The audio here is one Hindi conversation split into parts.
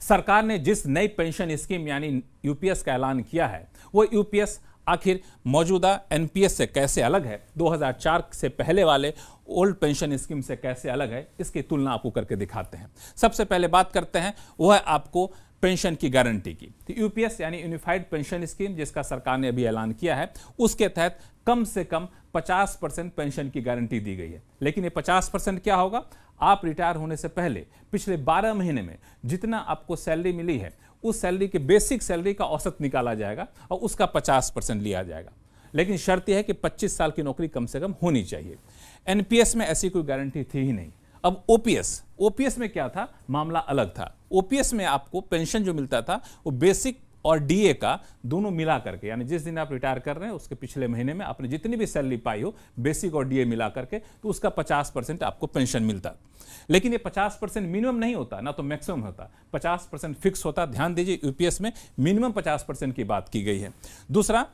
सरकार ने जिस नई पेंशन स्कीम, यानी यूपीएस का ऐलान किया है, वो यूपीएस आखिर मौजूदा एनपीएस से कैसे अलग है? 2004 से पहले वाले ओल्ड पेंशन स्कीम से कैसे अलग है? इसकी तुलना आपको करके दिखाते हैं। सबसे पहले बात करते हैं वह है आपको पेंशन की गारंटी की। तो यूपीएस, यानी यूनिफाइड पेंशन स्कीम, जिसका सरकार ने अभी ऐलान किया है, उसके तहत कम से कम 50 परसेंट पेंशन की गारंटी दी गई है। लेकिन ये 50 परसेंट क्या होगा? आप रिटायर होने से पहले, पिछले 12 महीने में जितना आपको सैलरी मिली है, उस सैलरी के बेसिक सैलरी का औसत निकाला जाएगा और उसका 50 परसेंट लिया जाएगा। लेकिन शर्त यह है कि 25 साल की नौकरी कम से कम होनी चाहिए। एनपीएस में ऐसी कोई गारंटी थी ही नहीं। अब ओपीएस ओपीएस में क्या था? मामला अलग था। ओपीएस में आपको पेंशन जो मिलता था, वो बेसिक और डीए का दोनों मिला करके, यानी जिस दिन आप रिटायर कर रहे हैं, उसके पिछले महीने में आपने जितनी भी सैलरी पाई हो बेसिक और डीए मिला करके तो उसका 50 परसेंट आपको पेंशन मिलता। लेकिन ये 50 परसेंट मिनिमम नहीं होता, ना तो मैक्सिमम होता। 50 परसेंट फिक्स होता, ध्यान दीजिए यूपीएस में मिनिमम 50 परसेंट की बात की गई है। दूसरा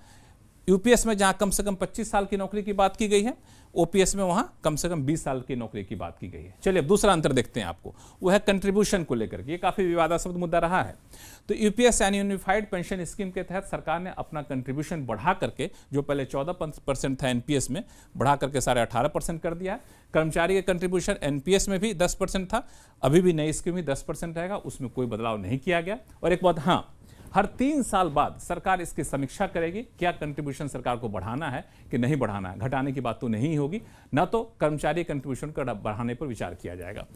यूपीएस में जहाँ कम से कम 25 साल की नौकरी की बात की गई है, ओपीएस में वहाँ कम से कम 20 साल की नौकरी की बात की गई है। चलिए अब दूसरा अंतर देखते हैं आपको। वो है कंट्रीब्यूशन को लेकर ये काफ़ी विवादास्पद मुद्दा रहा है। तो यूपीएस यानी यूनिफाइड पेंशन स्कीम के तहत सरकार ने अपना कंट्रीब्यूशन बढ़ा करके, जो पहले चौदह परसेंट था एनपीएस में, बढ़ा करके साढ़े अठारह परसेंट कर दिया है। कर्मचारी का कंट्रीब्यूशन एनपीएस में भी दस परसेंट था। अभी भी नई स्कीम में दस परसेंट रहेगा, उसमें कोई बदलाव नहीं किया गया। और एक बात हाँ हर तीन साल बाद सरकार इसकी समीक्षा करेगी, क्या कंट्रीब्यूशन सरकार को बढ़ाना है कि नहीं बढ़ाना है। घटाने की बात तो नहीं होगी, ना तो कर्मचारी कंट्रीब्यूशन का बढ़ाने पर विचार किया जाएगा।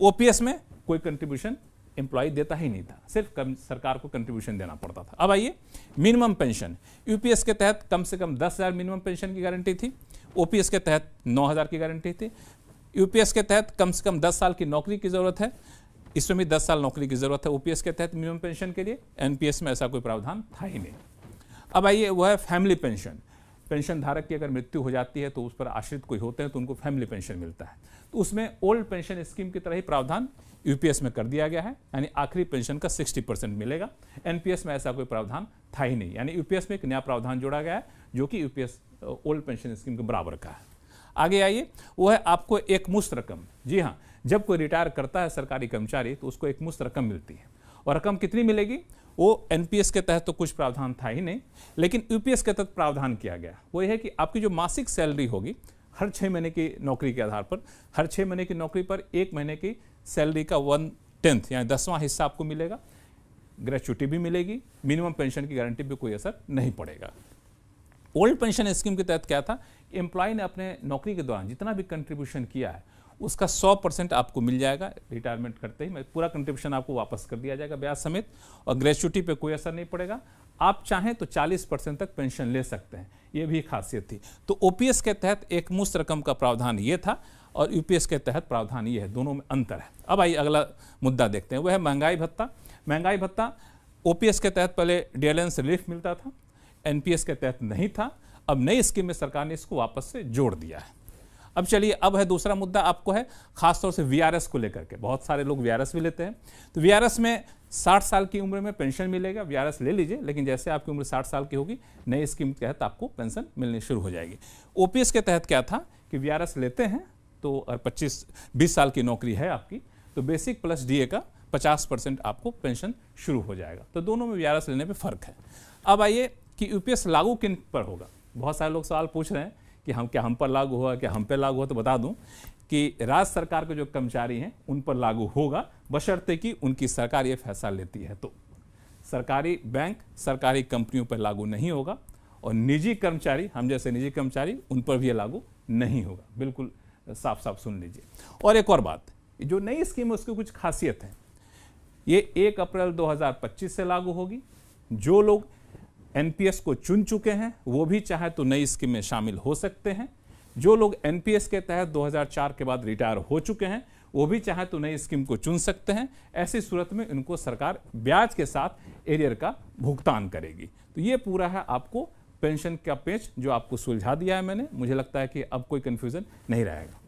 ओपीएस में कोई कंट्रीब्यूशन एम्प्लॉय देता ही नहीं था, सिर्फ़ सरकार को कंट्रीब्यूशन देना पड़ता था। अब आइए मिनिमम पेंशन यूपीएस के तहत कम से कम दस हज़ार मिनिमम पेंशन की गारंटी थी। ओपीएस के तहत नौ हज़ार की गारंटी थी। यूपीएस के तहत कम से कम दस साल की नौकरी की ज़रूरत है। इसमें भी दस साल नौकरी की ज़रूरत है ओपीएस के तहत मिनिमम पेंशन के लिए एनपीएस में ऐसा कोई प्रावधान था ही नहीं। अब आइए वह है फैमिली पेंशन पेंशन धारक की अगर मृत्यु हो जाती है तो उस पर आश्रित कोई होते हैं तो उनको फैमिली पेंशन मिलता है। तो उसमें ओल्ड पेंशन स्कीम की तरह ही प्रावधान यूपीएस में कर दिया गया है, यानी आखिरी पेंशन का 60 परसेंट मिलेगा। एनपीएस में ऐसा कोई प्रावधान था ही नहीं, यानी यूपीएस में एक नया प्रावधान जोड़ा गया है, जो कि यूपीएस ओल्ड पेंशन स्कीम के बराबर का है। आगे आइए, वो है आपको एक मुश्त रकम। जी हाँ जब कोई रिटायर करता है सरकारी कर्मचारी तो उसको एक मुश्त रकम मिलती है। और रकम कितनी मिलेगी? वो एनपीएस के तहत तो कुछ प्रावधान था ही नहीं, लेकिन यूपीएस के तहत प्रावधान किया गया। वो यह है कि आपकी जो मासिक सैलरी होगी, हर छः महीने की नौकरी के आधार पर, हर छः महीने की नौकरी पर एक महीने की सैलरी का वन टेंथ, यानी दसवां हिस्सा आपको मिलेगा। ग्रेचुटी भी मिलेगी, मिनिमम पेंशन की गारंटी भी कोई असर नहीं पड़ेगा। ओल्ड पेंशन स्कीम के तहत क्या था एम्प्लॉय ने अपने नौकरी के दौरान जितना भी कंट्रीब्यूशन किया है उसका 100 परसेंट आपको मिल जाएगा रिटायरमेंट करते ही। पूरा कंट्रीब्यूशन आपको वापस कर दिया जाएगा ब्याज समेत, और ग्रेचुटी पे कोई असर नहीं पड़ेगा। आप चाहें तो 40 परसेंट तक पेंशन ले सकते हैं। ये भी खासियत थी। तो ओपीएस के तहत एक मुश्त रकम का प्रावधान ये था, और यूपीएस के तहत प्रावधान ये है, दोनों में अंतर है। अब आइए अगला मुद्दा देखते हैं। वह है महँगाई भत्ता। महँगाई भत्ता ओपीएस के तहत पहले डियलेंस रिलीफ मिलता था एनपीएस के तहत नहीं था। अब नई स्कीम में सरकार ने इसको वापस से जोड़ दिया है। अब चलिए, अब है दूसरा मुद्दा आपको है, खासतौर से वीआरएस को लेकर के। बहुत सारे लोग वीआरएस भी लेते हैं। तो वीआरएस में 60 साल की उम्र में पेंशन मिलेगा वीआरएस ले लीजिए, लेकिन जैसे आपकी उम्र 60 साल की होगी, नई स्कीम के तहत आपको पेंशन मिलनी शुरू हो जाएगी। ओपीएस के तहत क्या था कि वीआरएस लेते हैं तो अगर पच्चीस, बीस साल की नौकरी है आपकी तो बेसिक प्लस DA का पचास परसेंट आपको पेंशन शुरू हो जाएगा। तो दोनों में वीआरएस लेने पर फ़र्क है। अब आइए कि यूपीएस लागू किन पर होगा। बहुत सारे लोग सवाल पूछ रहे हैं कि हम, क्या हम पर लागू हुआ, क्या हम पर लागू हुआ तो बता दूँ कि राज्य सरकार के जो कर्मचारी हैं, उन पर लागू होगा, बशर्ते कि उनकी सरकार ये फैसला लेती है। तो सरकारी बैंक, सरकारी कंपनियों पर लागू नहीं होगा और निजी कर्मचारी, हम जैसे निजी कर्मचारी, उन पर भी ये लागू नहीं होगा। बिल्कुल साफ़ साफ़ सुन लीजिए। और एक और बात, जो नई स्कीम है, उसकी कुछ खासियत है। ये एक अप्रैल 2025 से लागू होगी। जो लोग एनपीएस को चुन चुके हैं, वो भी चाहे तो नई स्कीम में शामिल हो सकते हैं। जो लोग एनपीएस के तहत 2004 के बाद रिटायर हो चुके हैं, वो भी चाहे तो नई स्कीम को चुन सकते हैं। ऐसी सूरत में इनको सरकार ब्याज के साथ एरियर का भुगतान करेगी। तो ये पूरा है आपको, पेंशन का पेज जो आपको सुलझा दिया है मैंने। मुझे लगता है कि अब कोई कन्फ्यूज़न नहीं रहेगा।